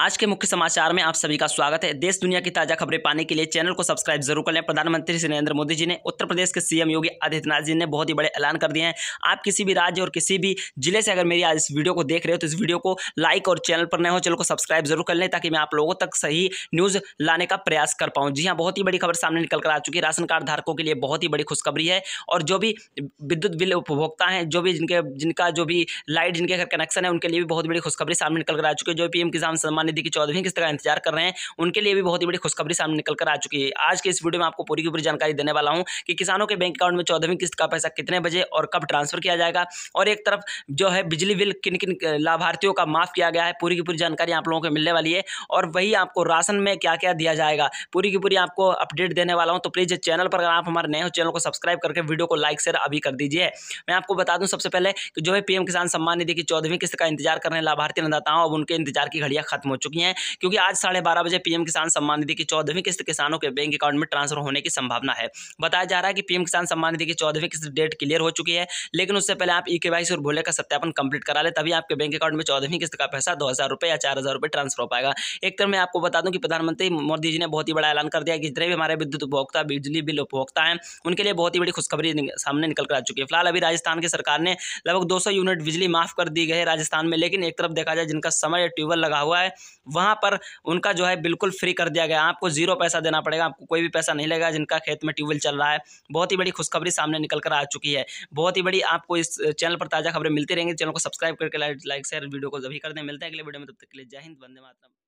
आज के मुख्य समाचार में आप सभी का स्वागत है। देश दुनिया की ताज़ा खबरें पाने के लिए चैनल को सब्सक्राइब ज़रूर कर लें। प्रधानमंत्री श्री नरेंद्र मोदी जी ने उत्तर प्रदेश के सीएम योगी आदित्यनाथ जी ने बहुत ही बड़े ऐलान कर दिए हैं। आप किसी भी राज्य और किसी भी ज़िले से अगर मेरी आज इस वीडियो को देख रहे हो तो इस वीडियो को लाइक और चैनल पर नए हो, चैनल को सब्सक्राइब ज़रूर कर लें ताकि मैं आप लोगों तक सही न्यूज़ लाने का प्रयास कर पाऊँ। जी हाँ बहुत ही बड़ी खबर सामने निकल कर आ चुकी है। राशन कार्ड धारकों के लिए बहुत ही बड़ी खुशखबरी है और जो भी विद्युत बिल उपभोक्ता हैं, जो भी जिनके, जिनका जो भी लाइट, जिनके घर कनेक्शन है, उनके लिए भी बहुत बड़ी खुशखबरी सामने निकल कर आ चुकी है। जो पीएम किसान सम्मान निधि की चौदहवीं किस्त का इंतज़ार कर रहे हैं, उनके लिए भी बहुत ही बड़ी खुशखबरी सामने निकल कर आ चुकी है। आज के इस वीडियो में आपको पूरी की पूरी जानकारी देने वाला हूँ कि किसानों के बैंक अकाउंट में चौदहवीं किस्त का पैसा कितने बजे और कब ट्रांसफ़र किया जाएगा और एक तरफ़ जो है बिजली बिल किन किन लाभार्थियों का माफ़ किया गया है, पूरी की पूरी जानकारी आप लोगों को मिलने वाली है और वही आपको राशन में क्या क्या दिया जाएगा, पूरी की पूरी आपको अपडेट देने वाला हूँ। तो प्लीज़ चैनल पर अगर आप हमारे नए हो, चैनल को सब्सक्राइब करके वीडियो को लाइक शेयर अभी कर दीजिए। मैं आपको बता दूँ सबसे पहले कि जो है पीएम किसान सम्मान निधि की चौदहवीं किस्त का इंतज़ार कर रहे हैं लाभार्थी अन्नदाताओं, अब उनके इंतज़ार की घड़ियाँ खत्म हो चुकी हैं, क्योंकि आज साढ़े बारह बजे पीएम किसान सम्मान निधि की चौदहवीं किस्त किसानों के बैंक अकाउंट में ट्रांसफ़र होने की संभावना है। बताया जा रहा है कि पीएम किसान सम्मान निधि की चौदहवीं किस्त डेट क्लियर हो चुकी है, लेकिन उससे पहले आप ई के और भोले का सत्यापन कंप्लीट करा ले, तभी आपके बैंक अकाउंट में चौदहवीं किस्त का पैसा दो हज़ार या चार ट्रांसफ़र हो पाएगा। एक तरह मैं आपको बता दूँ कि प्रधानमंत्री मोदी जी ने बहुत ही बड़ा ऐलान कर दिया कि जितने भी हमारे विद्युत उपभोक्ता, बिजली बिल उपभोक्ता हैं, उनके लिए बहुत ही बड़ी खुशखबरी सामने निकल कर आ चुकी है। फ़िलहाल अभी राजस्थान की सरकार ने लगभग दो सौ यूनिट बिजली माफ़ कर दी गई है राजस्थान में, लेकिन एक तरफ़ देखा जाए जिनका समय ट्यूबवेल लगा हुआ है वहाँ पर उनका जो है बिल्कुल फ्री कर दिया गया। आपको ज़ीरो पैसा देना पड़ेगा, आपको कोई भी पैसा नहीं लगेगा, जिनका खेत में ट्यूबवेल चल रहा है। बहुत ही बड़ी खुशखबरी सामने निकल कर आ चुकी है। बहुत ही बड़ी आपको इस चैनल पर ताज़ा खबरें मिलती रहेंगी। चैनल को सब्सक्राइब करके लाइक शेयर वीडियो को जभी कर दें। मिलता है अगले वीडियो में, तब तक के लिए जय हिंद, वंदे मातरम।